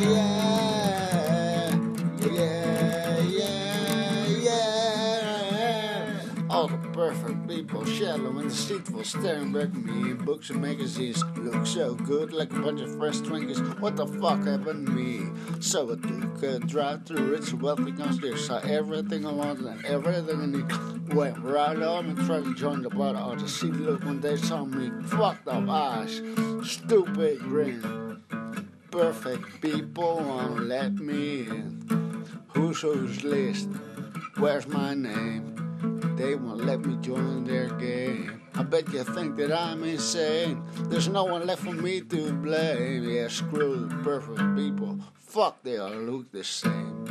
yeah, yeah, yeah, yeah. All the perfect people, shallow and deceitful, staring back at me in books and magazines. Look so good, like a bunch of fresh Twinkies. What the fuck happened to me? So I took a drive through rich, wealthy country, saw everything I wanted and everything I need. Went right on and tried to join the bar. I just See, look when they saw me, fucked up eyes, stupid grin. Perfect people won't let me in. Who's whose list? Where's my name? They won't let me join their game. I bet you think that I'm insane. There's no one left for me to blame. Yeah, screw the perfect people. Fuck, they all look the same.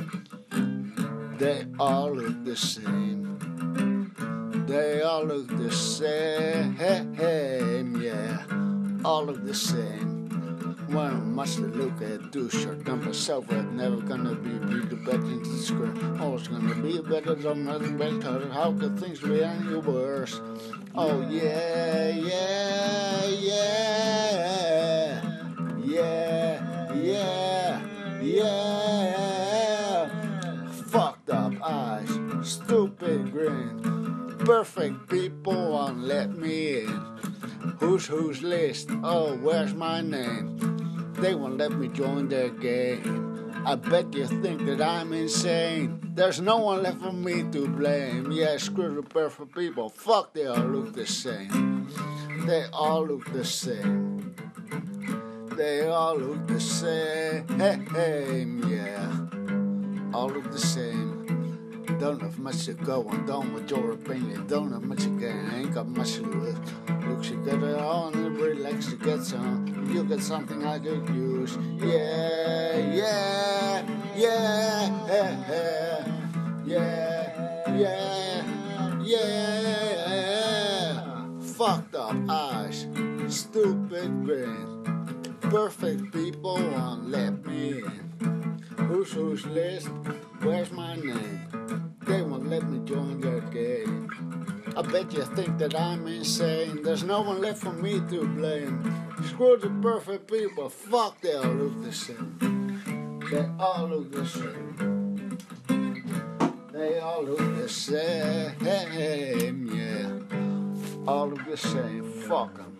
They all look the same. They all look the same. Yeah, all look the same. One much to look at, do short dump myself at, never gonna be be the best in the square. Always oh, gonna be a better than nothing better. How could things be any worse? Oh yeah, yeah, yeah, yeah, yeah, yeah. Fucked up eyes, stupid grin. Perfect people won't let me in. Who's whose list? Oh, where's my name? They won't let me join their game. I bet you think that I'm insane. There's no one left for me to blame. Yeah, screw the perfect people. Fuck, they all look the same. They all look the same. They all look the same. Yeah, all look the same. Don't have much to go on, don't with your opinion. Don't have much to gain, ain't got much to lose. Looks you get it on and relax to get some. You get something I could use. Yeah, yeah, yeah, yeah, yeah, yeah. Fucked up eyes, stupid grin. Perfect people won't let me in. Who's whose list? Where's my name? Let me join their game. I bet you think that I'm insane. There's no one left for me to blame. Screw the perfect people. Fuck, they all look the same. They all look the same. They all look the same. Yeah. All look the same. Fuck 'em.